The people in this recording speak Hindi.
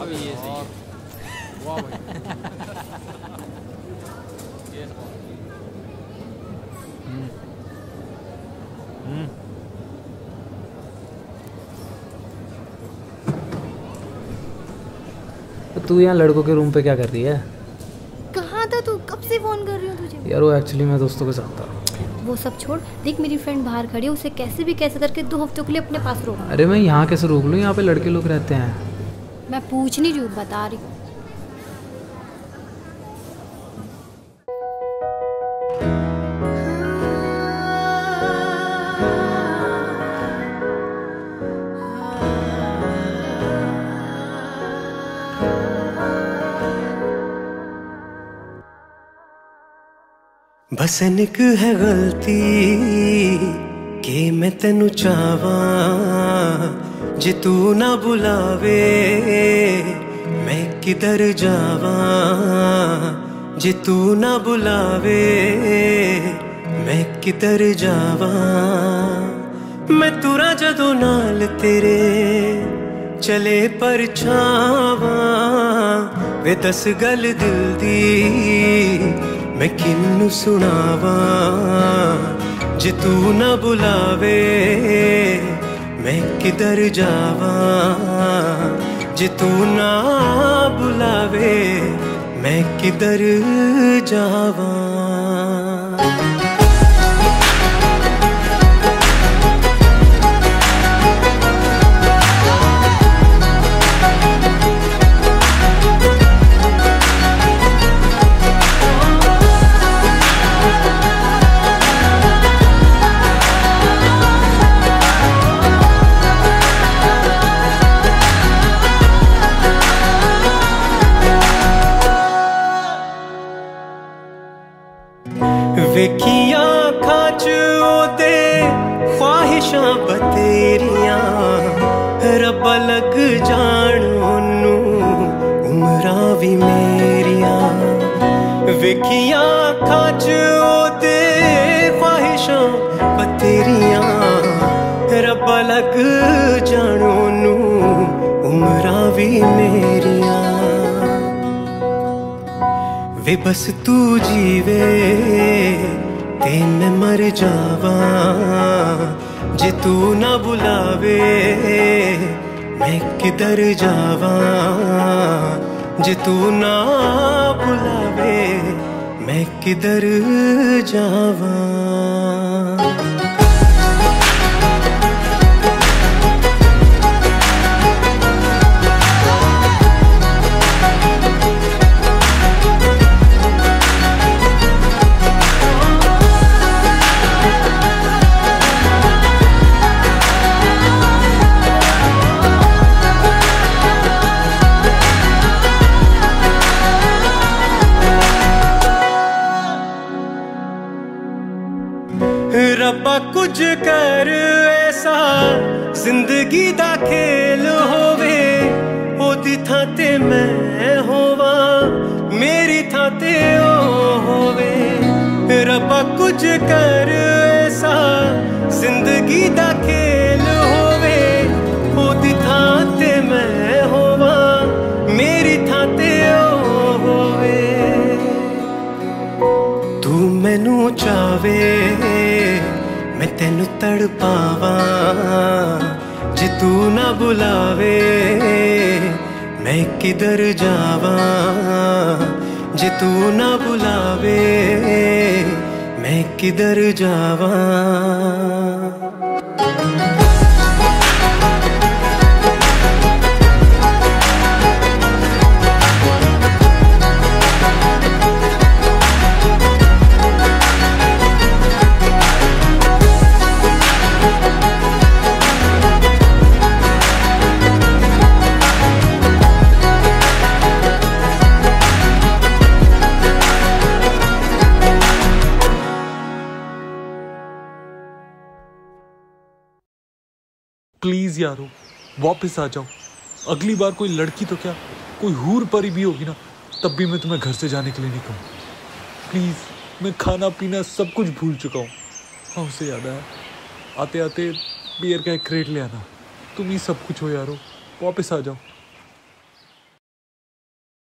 अभी ये सही वाह भाई। ये सही। तो तू यहाँ लड़कों के रूम पे क्या कर रही है? कहाँ था तू? कब से फ़ोन कर रही हूँ तुझे? यार वो एक्चुअली मैं दोस्तों के साथ था। वो सब छोड़। देख मेरी फ्रेंड बाहर खड़ी है उसे कैसे भी कैसे करके दो हफ्तों के लिए अपने पास रोक। अरे मैं यहाँ कैसे रोक लूँ? यहाँ पे लड़के लोग रहते हैं। मैं पूछ नहीं रही हूँ बता रही हूँ ਬਸ ਨਿਕ ਹੈ ਗਲਤੀ ਕਿ ਮੈਂ ਤੈਨੂੰ ਚਾਹਾਂ ਜੇ ਤੂੰ ਨਾ ਬੁਲਾਵੇ, ਮੈਂ ਕਿਧਰ ਜਾਵਾਂ? ਜੇ ਤੂੰ ਨਾ ਬੁਲਾਵੇ, ਮੈਂ ਕਿਧਰ ਜਾਵਾਂ? ਮੈਂ ਤੁਰਾਂ ਜਦੋਂ ਨਾਲ ਤੇਰੇ ਚਲੇ ਪਰਛਾਵਾਂ। ਵੇ ਦਸ ਗੱਲ ਦਿਲ ਦੀ, ਮੈਂ ਕਿੰਨੂੰ ਸੁਣਾਵਾਂ? ਜੇ ਤੂੰ ਨਾ ਬੁਲਾਵੇ मैं किधर जावा? जे तू ना बुलावे मैं किधर जावा? ਖਵਾਹਿਸ਼ਾਂ ਬਤੇਰੀਆਂ ਰੱਬ ਲੱਗ ਜਾਣ ਉਹਨੂੰ, ਉਮਰਾਂ ਵੀ ਮੇਰੀਆਂ। ਵੇਖੀਆਂ ਅੱਖਾਂ 'ਚ ਉਹਦੇ ਖਵਾਹਿਸ਼ਾਂ ਬਤੇਰੀਆਂ ਰੱਬ ਲੱਗ ਜਾਣ ਉਹਨੂੰ, ਉਮਰਾਂ ਵੀ ਮੇਰੀਆਂ। ਵੇ ਬਸ ਤੂੰ ਜੀਵੇ, ਤੇ ਮੈਂ ਮਰ ਜਾਵਾਂ। जे तू ना बुलावे मैं किधर जावा? जे तू ना बुलावे मैं किधर जावा? समझ कर ऐसा ज़िंदगी दा खेल होवे। ओदी था ते मैं होवा, मेरी था ते ओ होवे। रब्बा कुछ कर ऐसा ज़िंदगी दा खेल ਤੈਨੂੰ ਤੜ ਪਾਵਾਂ ਜੇ ਤੂੰ ਨਾ ਬੁਲਾਵੇ, ਮੈਂ ਕਿਧਰ ਜਾਵਾਂ। ਜੇ ਤੂੰ ਨਾ ਬੁਲਾਵੇ, ਮੈਂ ਕਿਧਰ ਜਾਵਾਂ। प्लीज़ यारो, वापस आ जाओ। अगली बार कोई लड़की तो क्या, कोई हूर परी भी होगी ना, तब भी मैं तुम्हें घर से जाने के लिए नहीं कहूँ। प्लीज़, मैं खाना पीना सब कुछ भूल चुका हूँ। हाँ उसे याद आया। आते आते बियर का एक क्रेट ले आना। तुम ही सब कुछ हो यारो, वापस आ जाओ।